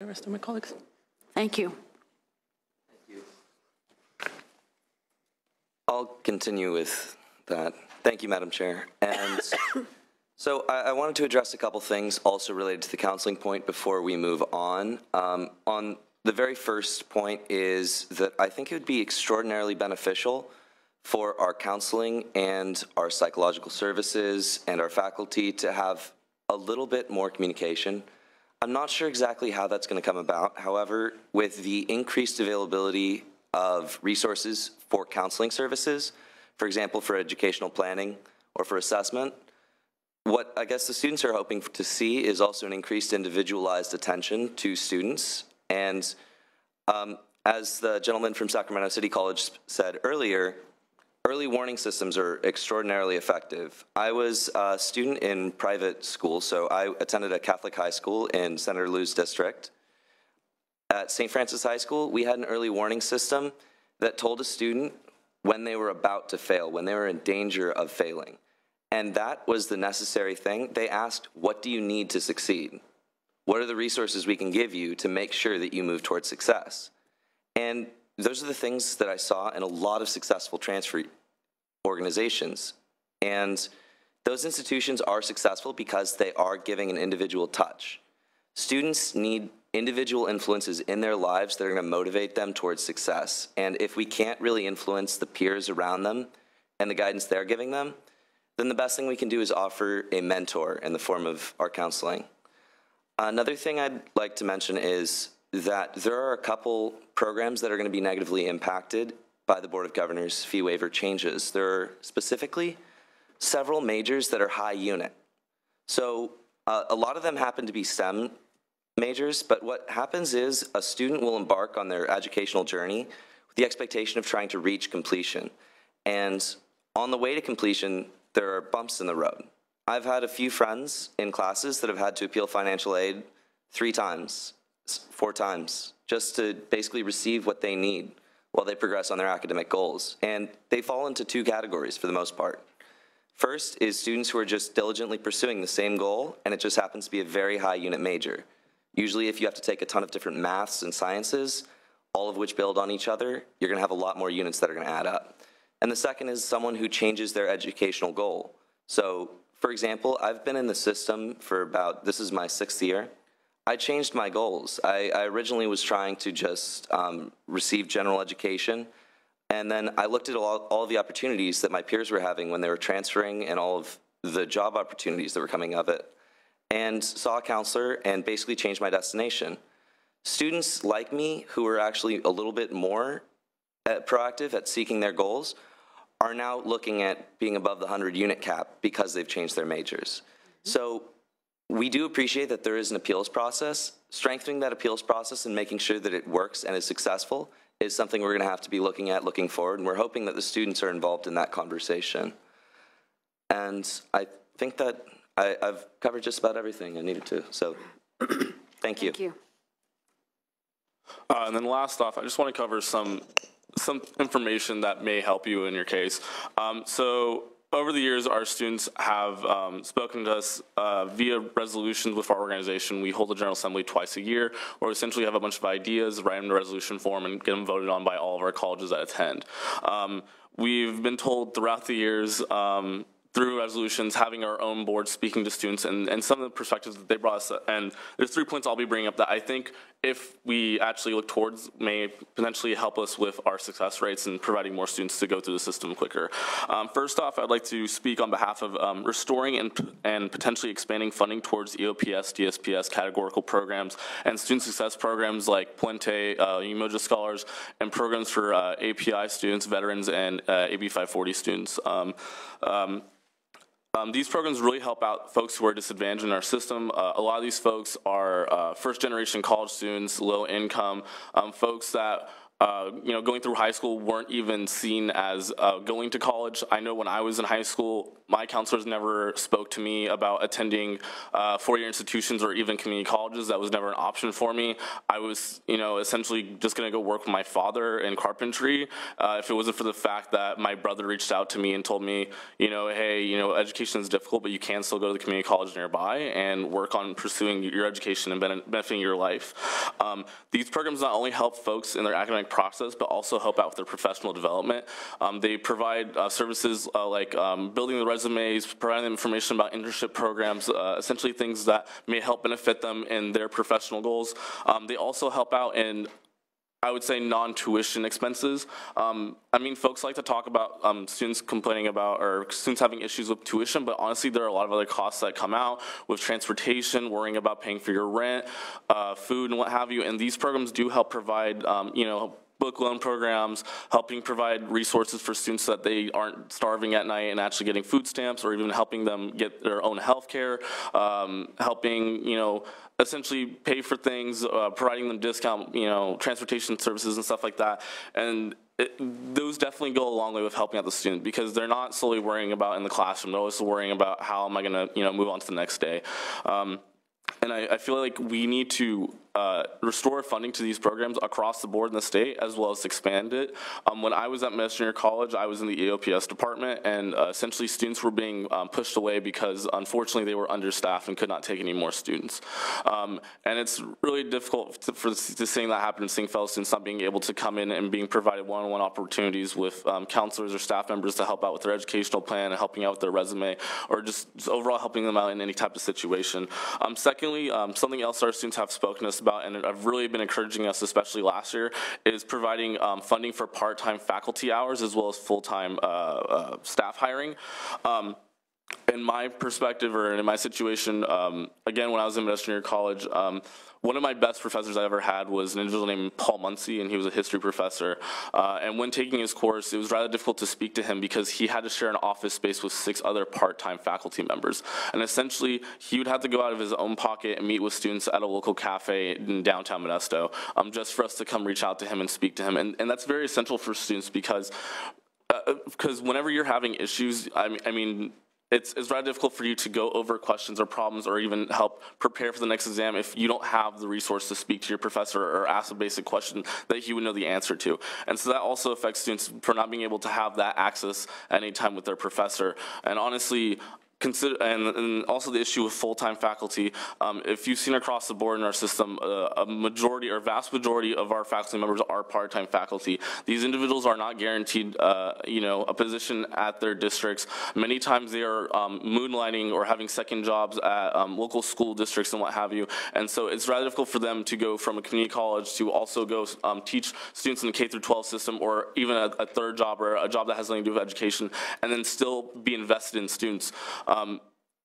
The rest of my colleagues. Thank you. Thank you. I'll continue with that. Thank you, Madam Chair. And so I, I wanted to address a couple things also related to the counseling point before we move on. Um, on the very first point is that I think it would be extraordinarily beneficial for our counseling and our psychological services and our faculty to have a little bit more communication. I'm not sure exactly how that's going to come about. However, with the increased availability of resources for counseling services, for example, for educational planning or for assessment, what I guess the students are hoping to see is also an increased individualized attention to students. And um, as the gentleman from Sacramento City College said earlier, early warning systems are extraordinarily effective. I was a student in private school, so I attended a Catholic high school in Senator Liu's district. At St. Francis High School, we had an early warning system that told a student when they were about to fail, when they were in danger of failing. And that was the necessary thing. They asked, what do you need to succeed? What are the resources we can give you to make sure that you move towards success? And those are the things that I saw in a lot of successful transfer organizations. And those institutions are successful because they are giving an individual touch. Students need individual influences in their lives that are going to motivate them towards success. And if we can't really influence the peers around them and the guidance they're giving them, then the best thing we can do is offer a mentor in the form of our counseling. Another thing I'd like to mention is that there are a couple programs that are going to be negatively impacted by the Board of Governors fee waiver changes. There are specifically several majors that are high unit. So uh, a lot of them happen to be STEM majors, but what happens is a student will embark on their educational journey with the expectation of trying to reach completion. And on the way to completion, there are bumps in the road. I've had a few friends in classes that have had to appeal financial aid three times, four times, just to basically receive what they need while they progress on their academic goals. And they fall into two categories for the most part. First is students who are just diligently pursuing the same goal, and it just happens to be a very high unit major. Usually if you have to take a ton of different maths and sciences, all of which build on each other, you're gonna have a lot more units that are gonna add up. And the second is someone who changes their educational goal. So for example, I've been in the system for about, this is my sixth year. I changed my goals. I, I originally was trying to just um, receive general education, and then I looked at all, all the opportunities that my peers were having when they were transferring and all of the job opportunities that were coming of it and saw a counselor and basically changed my destination. Students like me who are actually a little bit more uh, proactive at seeking their goals are now looking at being above the 100 unit cap because they've changed their majors. So we do appreciate that there is an appeals process. Strengthening that appeals process and making sure that it works and is successful is something we're going to have to be looking at looking forward, and we're hoping that the students are involved in that conversation. And I think that I, have covered just about everything I needed to, so thank you. Thank you. Uh, and then last off, I just want to cover some some information that may help you in your case. Um, so over the years, our students have um, spoken to us uh, via resolutions with our organization. We hold a General Assembly twice a year, where we essentially have a bunch of ideas, write them in a resolution form, and get them voted on by all of our colleges that attend. Um, we've been told throughout the years um, through resolutions, having our own board speaking to students and, and some of the perspectives that they brought us. And there's three points I'll be bringing up that I think if we actually look towards may potentially help us with our success rates and providing more students to go through the system quicker. Um, first off, I'd like to speak on behalf of um, restoring and, and potentially expanding funding towards EOPS, DSPS categorical programs and student success programs like Puente, uh, Umoja Scholars, and programs for uh, API students, veterans, and uh, AB 540 students. Um, um these programs really help out folks who are disadvantaged in our system. Uh, a lot of these folks are uh, first generation college students, low income, um, folks that uh, you know, going through high school weren't even seen as uh, going to college. I know when I was in high school, my counselors never spoke to me about attending uh, four-year institutions or even community colleges. That was never an option for me. I was, you know, essentially just going to go work with my father in carpentry uh, if it wasn't for the fact that my brother reached out to me and told me, you know, hey, you know, education is difficult, but you can still go to the community college nearby and work on pursuing your education and benefiting your life. Um, these programs not only help folks in their academic process, but also help out with their professional development. Um, they provide uh, services uh, like um, building the resumes, providing information about internship programs, uh, essentially things that may help benefit them in their professional goals. Um, they also help out in I would say non-tuition expenses. Um, I mean, folks like to talk about um, students complaining about or students having issues with tuition, but honestly, there are a lot of other costs that come out with transportation, worrying about paying for your rent, uh, food, and what have you. And these programs do help provide, um, you know, book loan programs, helping provide resources for students so that they aren't starving at night and actually getting food stamps or even helping them get their own health care, um, helping, you know, essentially pay for things, uh, providing them discount, you know, transportation services and stuff like that. And it, those definitely go a long way with helping out the student because they're not solely worrying about in the classroom, they're also worrying about how am I gonna, you know, move on to the next day. Um, and I, I, feel like we need to uh, restore funding to these programs across the board in the state as well as expand it. Um, when I was at Junior College, I was in the EOPS department and uh, essentially students were being um, pushed away because unfortunately they were understaffed and could not take any more students. Um, and it's really difficult to, for to seeing that happen and seeing fellow students not being able to come in and being provided one-on-one -on -one opportunities with um, counselors or staff members to help out with their educational plan and helping out with their resume or just, just overall helping them out in any type of situation. Um, secondly, um, something else our students have spoken to us about, and I've really been encouraging us, especially last year, is providing um, funding for part-time faculty hours as well as full-time uh, uh, staff hiring. Um, in my perspective or in my situation, um, again, when I was in Medicine College, um, one of my best professors I ever had was an individual named Paul Muncie, and he was a history professor. Uh, and when taking his course, it was rather difficult to speak to him because he had to share an office space with six other part-time faculty members. And essentially, he would have to go out of his own pocket and meet with students at a local cafe in downtown Modesto, um, just for us to come reach out to him and speak to him. And, and that's very essential for students because because uh, whenever you're having issues, I mean, I mean it's, it's rather difficult for you to go over questions or problems or even help prepare for the next exam if you don't have the resource to speak to your professor or ask a basic question that he would know the answer to. And so that also affects students for not being able to have that access at any time with their professor. And honestly, Consider, and, and, also the issue with full-time faculty. Um, if you've seen across the board in our system, uh, a majority or vast majority of our faculty members are part-time faculty. These individuals are not guaranteed, uh, you know, a position at their districts. Many times they are um, moonlighting or having second jobs at um, local school districts and what have you. And so it's rather difficult for them to go from a community college to also go um, teach students in the K through 12 system or even a, a third job or a job that has nothing to do with education and then still be invested in students. Um,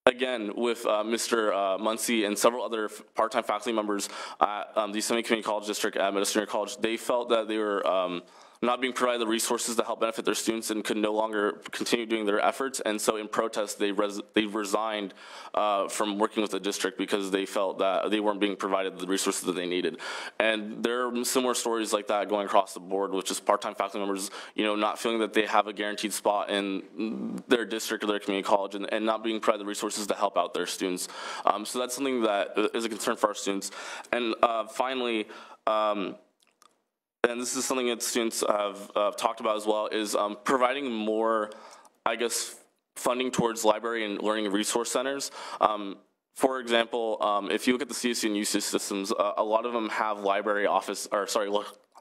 again, with uh, Mr. Uh, Muncie and several other part-time faculty members at um, the Yosemite Community College District at Medicine College, they felt that they were um, not being provided the resources to help benefit their students and could no longer continue doing their efforts. And so in protest, they, res they resigned uh, from working with the district because they felt that they weren't being provided the resources that they needed. And there are similar stories like that going across the board, which is part-time faculty members, you know, not feeling that they have a guaranteed spot in their district or their community college and, and not being provided the resources to help out their students. Um, so that's something that is a concern for our students. And uh, finally, um, and this is something that students have uh, talked about as well, is um, providing more, I guess, funding towards library and learning resource centers. Um, for example, um, if you look at the CSU and UC systems, uh, a lot of them have library office, or sorry,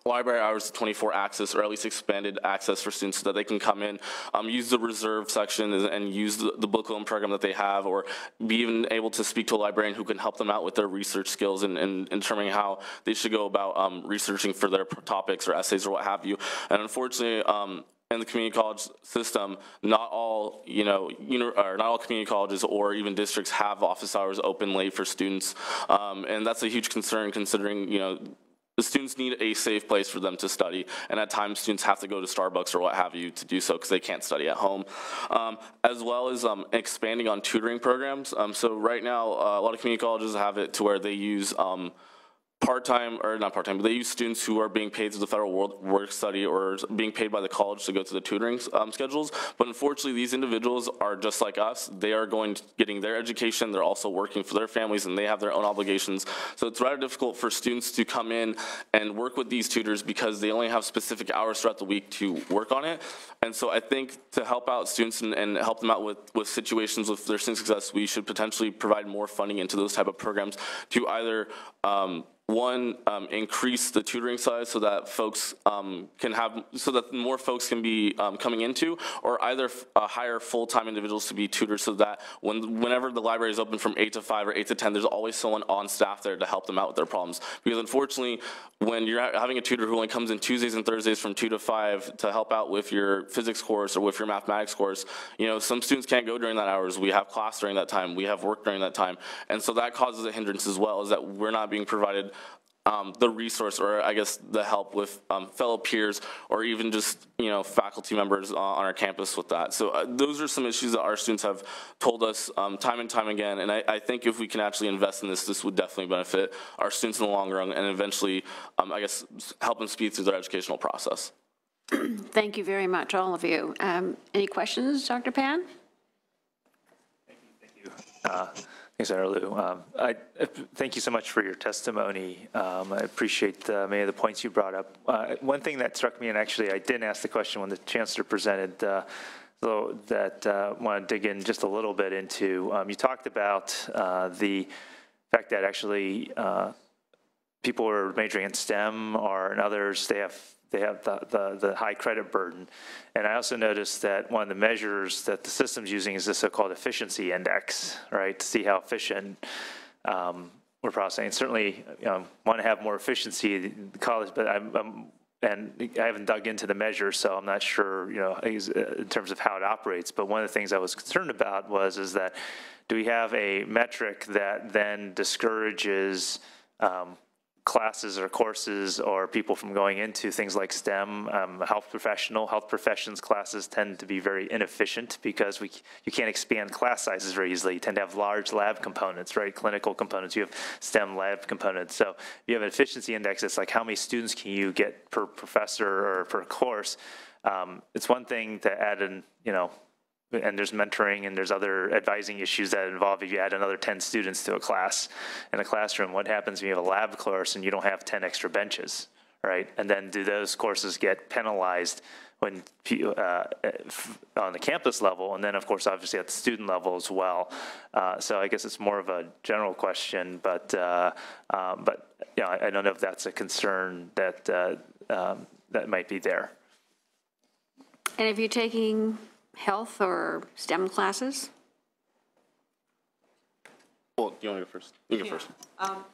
library hours 24 access or at least expanded access for students so that they can come in, um, use the reserve section and use the, the, book loan program that they have or be even able to speak to a librarian who can help them out with their research skills and, and determining how they should go about um, researching for their topics or essays or what have you. And unfortunately, um, in the community college system, not all, you know, or not all community colleges or even districts have office hours open late for students. Um, and that's a huge concern considering, you know, the students need a safe place for them to study, and at times students have to go to Starbucks or what have you to do so because they can't study at home, um, as well as um, expanding on tutoring programs. Um, so right now, uh, a lot of community colleges have it to where they use um, part-time, or not part-time, but they use students who are being paid through the federal work, study or being paid by the college to go to the tutoring um, schedules. But unfortunately, these individuals are just like us. They are going, to getting their education, they're also working for their families, and they have their own obligations. So it's rather difficult for students to come in and work with these tutors because they only have specific hours throughout the week to work on it. And so I think to help out students and, and help them out with, with situations with their student success, we should potentially provide more funding into those type of programs to either um, one, um, increase the tutoring size so that folks um, can have, so that more folks can be um, coming into, or either uh, hire full-time individuals to be tutors so that when, whenever the library is open from 8 to 5 or 8 to 10, there's always someone on staff there to help them out with their problems. Because unfortunately, when you're ha- having a tutor who only comes in Tuesdays and Thursdays from 2 to 5 to help out with your physics course or with your mathematics course, you know, some students can't go during that hours. We have class during that time. We have work during that time. And so that causes a hindrance as well, is that we're not being provided um, the resource or I guess the help with um, fellow peers or even just you know faculty members uh, on our campus with that. So uh, those are some issues that our students have told us um, time and time again. And I, I, think if we can actually invest in this, this would definitely benefit our students in the long run and eventually, um, I guess, help them speed through their educational process. Thank you very much, all of you. Um, Any questions, Dr. Pan? Uh, Thanks, Liu. Um, I, uh, thank you so much for your testimony. Um, I appreciate uh, many of the points you brought up. Uh, One thing that struck me, and actually I didn't ask the question when the chancellor presented, though, that uh, want to dig in just a little bit into, um, you talked about the fact that actually people who are majoring in STEM or in others, they have they have the, the, the, high credit burden. And I also noticed that one of the measures that the system's using is the so-called efficiency index, right, to see how efficient um, we're processing. Certainly, you know, want to have more efficiency in college, but I'm, I'm, and I haven't dug into the measure, so I'm not sure, you know, in terms of how it operates. But one of the things I was concerned about was is that do we have a metric that then discourages um, classes or courses or people from going into things like STEM, um, health professional, health professions classes tend to be very inefficient because we, you can't expand class sizes very easily. You tend to have large lab components, right? Clinical components. You have STEM lab components. So you have an efficiency index. It's like how many students can you get per professor or per course. Um, it's one thing to add in, you know, and there's mentoring and there's other advising issues that involve if you add another 10 students to a class in a classroom, what happens when you have a lab course and you don't have 10 extra benches, right? And then do those courses get penalized when uh, on the campus level, and then of course, obviously at the student level as well. Uh, so I guess it's more of a general question, but uh, um, but you know, I, I, don't know if that's a concern that uh, um, that might be there. And if you're taking health or STEM classes? Well, you want to go first? You go first. Um,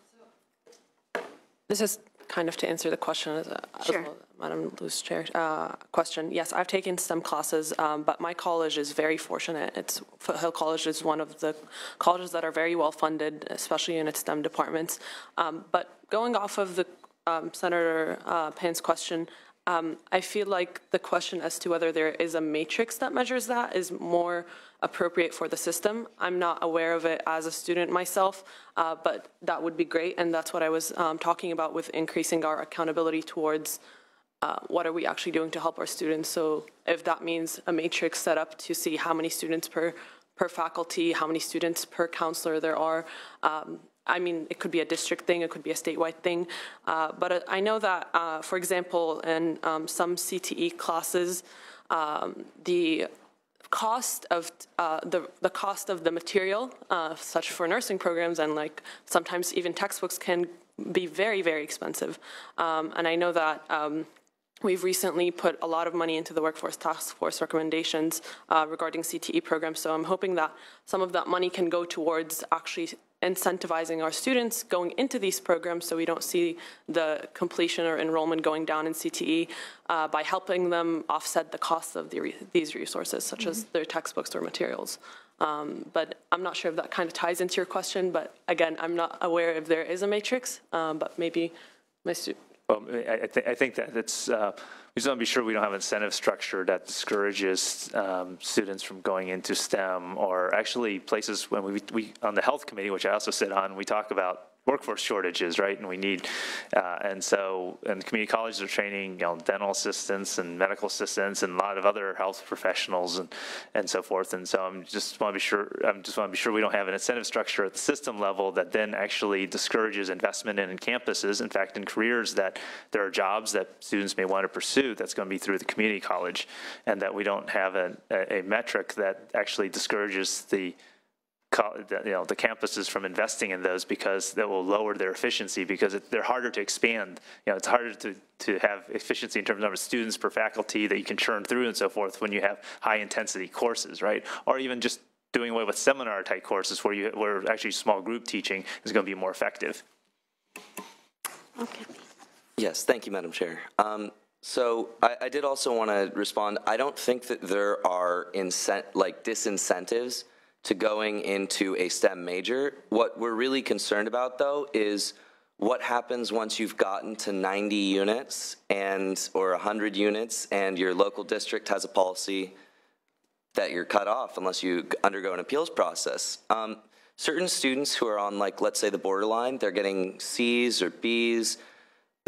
this is kind of to answer the question as, a, sure. as well, Madam Luce Chair. Uh, question. Yes, I've taken STEM classes, um, but my college is very fortunate. It's Foothill College is one of the colleges that are very well funded, especially in its STEM departments. Um, but going off of the um, Senator uh, Pan's question, um, I feel like the question as to whether there is a matrix that measures that is more appropriate for the system. I'm not aware of it as a student myself, uh, but that would be great, and that's what I was um, talking about with increasing our accountability towards uh, what are we actually doing to help our students. So if that means a matrix set up to see how many students per per faculty, how many students per counselor there are, um, I mean, it could be a district thing, it could be a statewide thing. Uh, but uh, I know that, uh, for example, in um, some CTE classes, um, the cost of uh, the the cost of the material, uh, such for nursing programs, and like sometimes even textbooks can be very very expensive. Um, and I know that. Um, we've recently put a lot of money into the workforce task force recommendations uh, regarding CTE programs. So I'm hoping that some of that money can go towards actually incentivizing our students going into these programs so we don't see the completion or enrollment going down in CTE uh, by helping them offset the costs of the re these resources, such mm -hmm. as mm-hmm. their textbooks or materials. Um, but I'm not sure if that kind of ties into your question, but again, I'm not aware if there is a matrix, um, but maybe my student. Well, I, th I think that it's, uh, we just want to be sure we don't have incentive structure that discourages um, students from going into STEM or actually places when we, we, on the health committee, which I also sit on, we talk about workforce shortages, right? And we need, uh, and so, and community colleges are training, you know, dental assistants and medical assistants and a lot of other health professionals and, and so forth. And so I'm just want to be sure, I'm just want to be sure we don't have an incentive structure at the system level that then actually discourages investment in campuses. In fact, in careers that there are jobs that students may want to pursue, that's going to be through the community college, and that we don't have a, a metric that actually discourages the the, you know, the campuses from investing in those because that will lower their efficiency because it, they're harder to expand. You know, it's harder to, to have efficiency in terms of number of students per faculty that you can churn through and so forth when you have high intensity courses, right? Or even just doing away with seminar type courses where you, where actually small group teaching is going to be more effective. Okay. Yes, thank you, Madam Chair. Um, So I, I did also want to respond. I don't think that there are incent, like disincentives to going into a STEM major. What we're really concerned about, though, is what happens once you've gotten to 90 units and, or 100 units, and your local district has a policy that you're cut off unless you undergo an appeals process. Um, certain students who are on, like, let's say the borderline, they're getting Cs or Bs.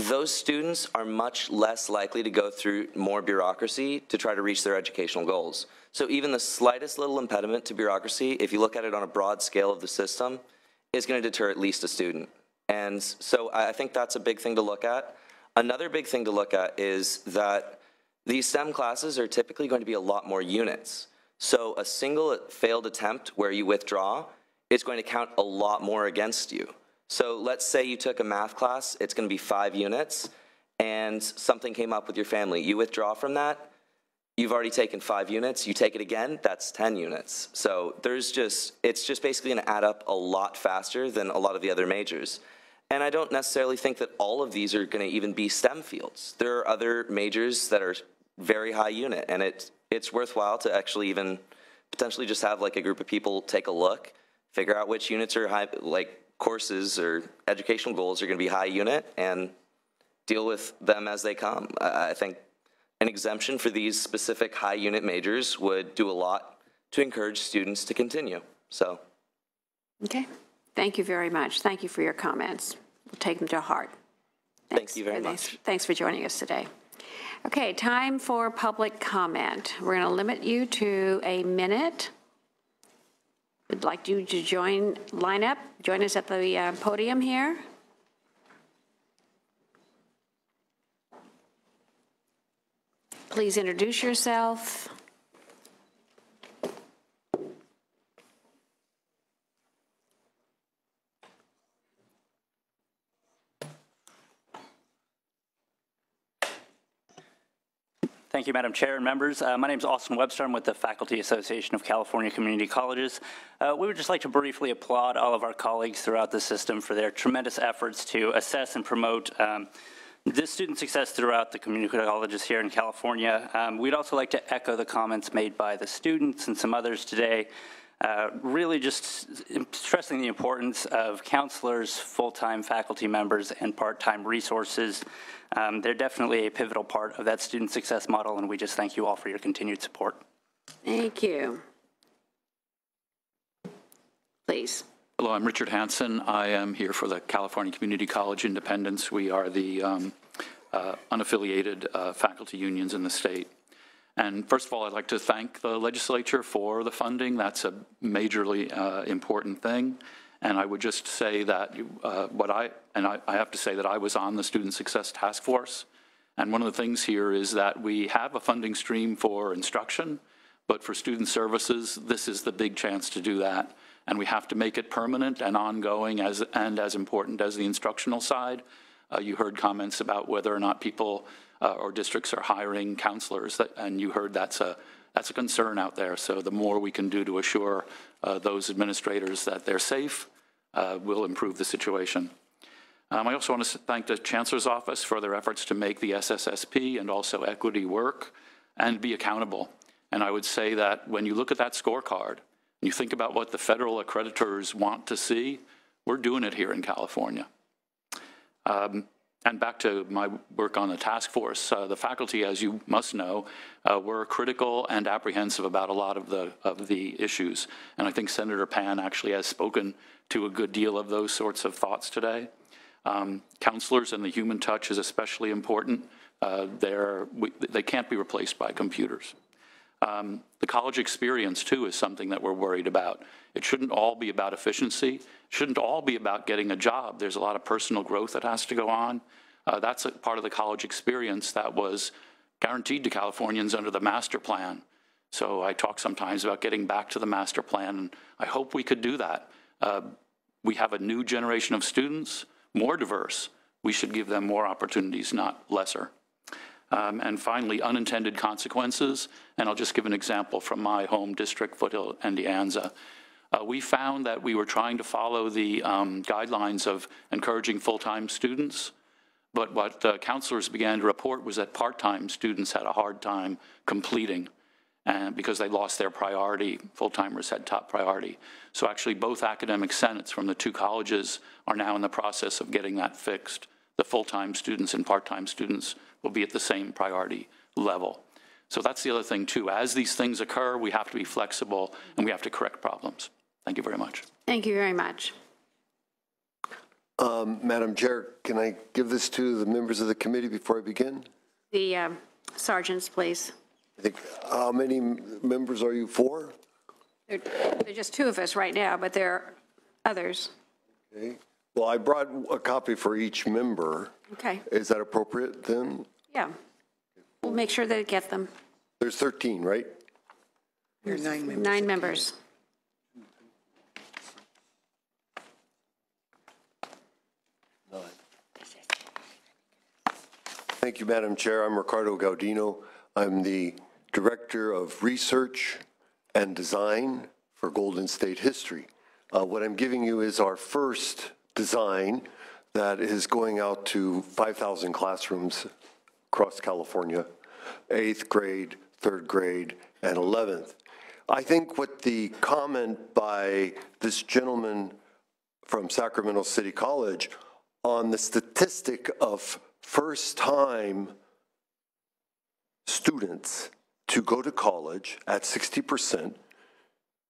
Those students are much less likely to go through more bureaucracy to try to reach their educational goals. So even the slightest little impediment to bureaucracy, if you look at it on a broad scale of the system, is going to deter at least a student. And so I think that's a big thing to look at. Another big thing to look at is that these STEM classes are typically going to be a lot more units. So a single failed attempt where you withdraw is going to count a lot more against you. So let's say you took a math class, it's going to be five units, and something came up with your family. You withdraw from that, you've already taken five units, you take it again, that's 10 units. So there's just, it's just basically to add up a lot faster than a lot of the other majors. And I don't necessarily think that all of these are going to even be STEM fields. There are other majors that are very high unit, and it, it's worthwhile to actually even potentially just have like a group of people take a look, figure out which units are high, like courses or educational goals are going to be high unit, and deal with them as they come. I, I think an exemption for these specific high unit majors would do a lot to encourage students to continue. So. Okay. Thank you very much. Thank you for your comments. We'll take them to heart. Thank you very thanks- much. Thanks for joining us today. Okay, time for public comment. We're going to limit you to a minute. We'd like you to join, line up, join us at the uh, podium here. Please introduce yourself. Thank you, Madam Chair and members. Uh, my name is Austin Webster. I'm with the Faculty Association of California Community Colleges. Uh, we would just like to briefly applaud all of our colleagues throughout the system for their tremendous efforts to assess and promote um, this student success throughout the community colleges here in California. Um, we'd also like to echo the comments made by the students and some others today uh, really just stressing the importance of counselors, full-time faculty members, and part-time resources. Um, they're definitely a pivotal part of that student success model, and we just thank you all for your continued support. Thank you. Please. Hello, I'm Richard Hansen. I am here for the California Community College Independents. We are the um, uh, unaffiliated uh, faculty unions in the state. And first of all, I'd like to thank the legislature for the funding. That's a majorly uh, important thing. And I would just say that uh, what I, and I, I have to say that I was on the Student Success Task Force. And one of the things here is that we have a funding stream for instruction, but for student services, this is the big chance to do that. And we have to make it permanent and ongoing as, and as important as the instructional side. Uh, you heard comments about whether or not people uh, or districts are hiring counselors, that, and you heard that's a, that's a concern out there. So the more we can do to assure uh, those administrators that they're safe uh, will improve the situation. Um, I also want to thank the Chancellor's Office for their efforts to make the SSSP and also equity work and be accountable. And I would say that when you look at that scorecard, and you think about what the federal accreditors want to see, we're doing it here in California. Um, And back to my work on the task force, uh, the faculty, as you must know, uh, were critical and apprehensive about a lot of the, of the issues. And I think Senator Pan actually has spoken to a good deal of those sorts of thoughts today. Um, Counselors and the human touch is especially important. Uh, they can't be replaced by computers. Um, The college experience, too, is something that we're worried about. It shouldn't all be about efficiency, It shouldn't all be about getting a job. There's a lot of personal growth that has to go on. Uh, That's a part of the college experience that was guaranteed to Californians under the master plan. So I talk sometimes about getting back to the master plan, and I hope we could do that. Uh, We have a new generation of students, more diverse. We should give them more opportunities, not lesser. Um, And finally, unintended consequences, and I'll just give an example from my home district, Foothill and De Anza. Uh, We found that we were trying to follow the um, guidelines of encouraging full-time students, but what counselors began to report was that part-time students had a hard time completing, and because they lost their priority, full-timers had top priority. So actually, both academic senates from the two colleges are now in the process of getting that fixed. The full-time students and part-time students will be at the same priority level. So that's the other thing, too. As these things occur, we have to be flexible, and we have to correct problems. Thank you very much. Thank you very much. Madam Chair, can I give this to the members of the committee before I begin? The um, sergeants, please. I think, how many members are you for? There there are just two of us right now, but there are others. Okay. Well, I brought a copy for each member. Okay, Is that appropriate then? Yeah. We'll make sure that they get them. There's 13, right? There's Nine members. Thank you, Madam Chair. I'm Ricardo Gaudino. I'm the Director of Research and Design for Golden State History. Uh, What I'm giving you is our first design that is going out to 5,000 classrooms across California, eighth grade, third grade, and 11th. I think what the comment by this gentleman from Sacramento City College on the statistic of first-time students to go to college at 60%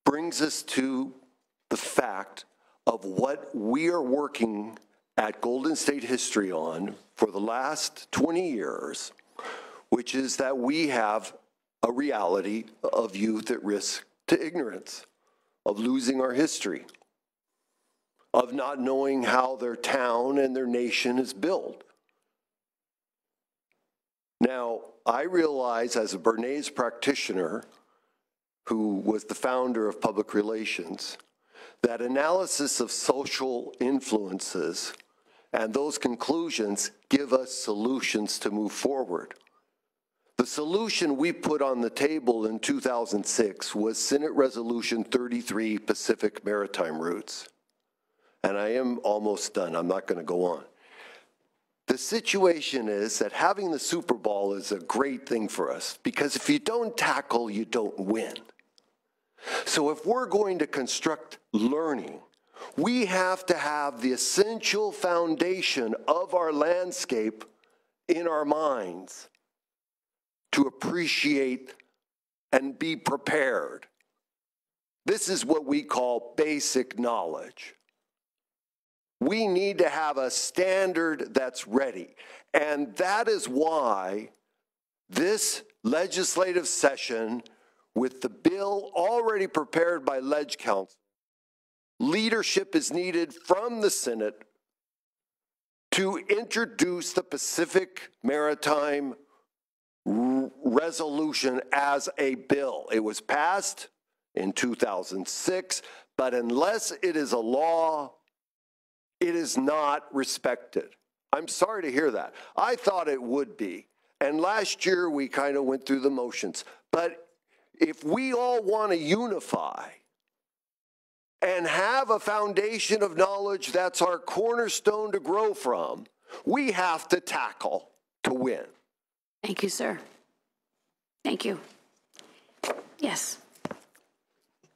brings us to the fact of what we are working at Golden State History on for the last 20 years, which is that we have a reality of youth at risk to ignorance, of losing our history of not knowing how their town and their nation is built. Now, I realize as a Bernays practitioner, who was the founder of public relations, that analysis of social influences and those conclusions give us solutions to move forward. The solution we put on the table in 2006 was Senate Resolution 33 Pacific Maritime Routes and I am almost done. I'm not going to go on. The situation is that having the Super Bowl is a great thing for us because if you don't tackle, you don't win. So if we're going to construct learning, we have to have the essential foundation of our landscape in our minds to appreciate and be prepared. This is what we call basic knowledge. We need to have a standard that's ready. And that is why this legislative session, with the bill already prepared by Leg Counsel, leadership is needed from the Senate to introduce the Pacific Maritime Resolution as a bill. It was passed in 2006, but unless it is a law, it is not respected. I'm sorry to hear that. I thought it would be. And last year, we kind of went through the motions. But if we all want to unify and have a foundation of knowledge that's our cornerstone to grow from, we have to tackle to win. Thank you, sir. Thank you. Yes.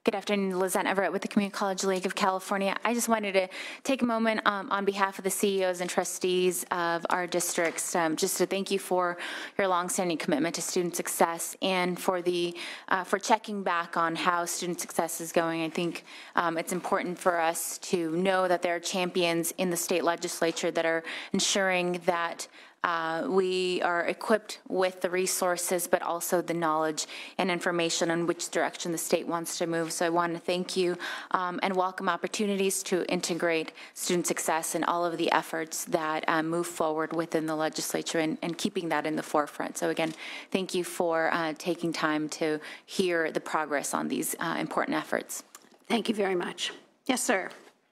Good afternoon, Lizette Navarette with the Community College League of California. I just wanted to take a moment um, on behalf of the CEOs and trustees of our districts, um, just to thank you for your longstanding commitment to student success and for the uh, for checking back on how student success is going. I think um, it's important for us to know that there are champions in the state legislature that are ensuring that uh, we are equipped with the resources, but also the knowledge and information on which direction the state wants to move. So I want to thank you um, and welcome opportunities to integrate student success in all of the efforts that um, move forward within the legislature and, and, keeping that in the forefront. So again, thank you for uh, taking time to hear the progress on these uh, important efforts. Thank you very much. Yes, sir.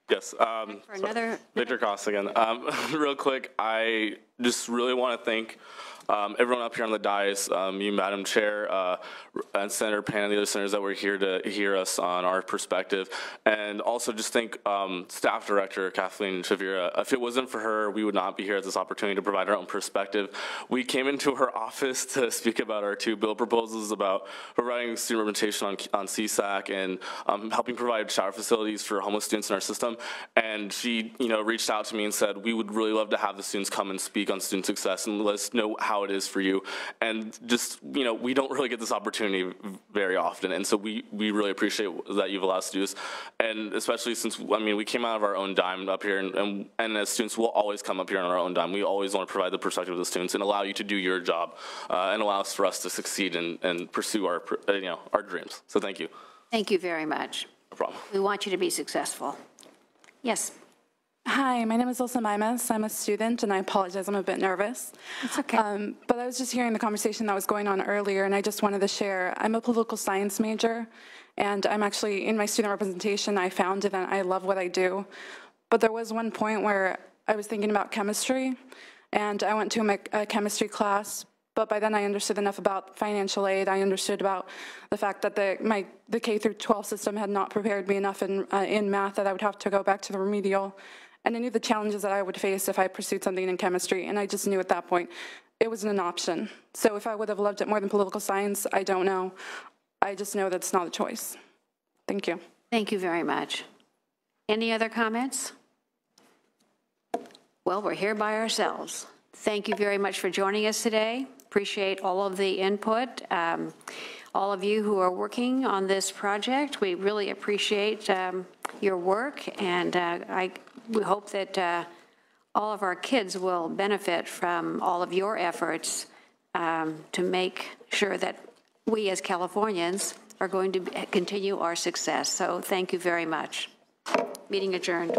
Yes. Um, For another. Victor Costa again. Um, real quick, I just really want to thank um, everyone up here on the dais, um, you, Madam Chair, uh, and Senator Pan, and the other senators that were here to hear us on our perspective, and also just thank um, Staff Director Kathleen Chavira. If it wasn't for her, we would not be here at this opportunity to provide our own perspective. We came into her office to speak about our two bill proposals about providing student representation on, on CSAC and um, helping provide shower facilities for homeless students in our system. And she, you know, reached out to me and said, we would really love to have the students come and speak on student success and let us know how it is for you. And just, you know, we don't really get this opportunity very often. And so we, we really appreciate that you've allowed us to do this. And especially since, I mean, we came out of our own dime up here and, and, and as students, we'll always come up here on our own dime. We always want to provide the perspective of the students and allow you to do your job uh, and allow us for us to succeed and, and pursue our, you know, our dreams. So thank you. Thank you very much. No problem. We want you to be successful. Yes. Hi, my name is Elsa Mimas. I'm a student, and I apologize, I'm a bit nervous. It's okay. Um, but I was just hearing the conversation that was going on earlier, and I just wanted to share. I'm a political science major, and I'm actually in my student representation. I found it, and I love what I do. But there was one point where I was thinking about chemistry, and I went to a, a chemistry class, but by then I understood enough about financial aid. I understood about the fact that the my the K through 12 system had not prepared me enough in uh, in math that I would have to go back to the remedial and I knew the challenges that I would face if I pursued something in chemistry, and I just knew at that point it wasn't an option. So if I would have loved it more than political science, I don't know. I just know that's not a choice. Thank you. Thank you very much. Any other comments? Well, we're here by ourselves. Thank you very much for joining us today. Appreciate all of the input. Um, all of you who are working on this project, we really appreciate um, your work, and uh, I we hope that uh, all of our kids will benefit from all of your efforts um, to make sure that we as Californians are going to continue our success. So thank you very much. Meeting adjourned.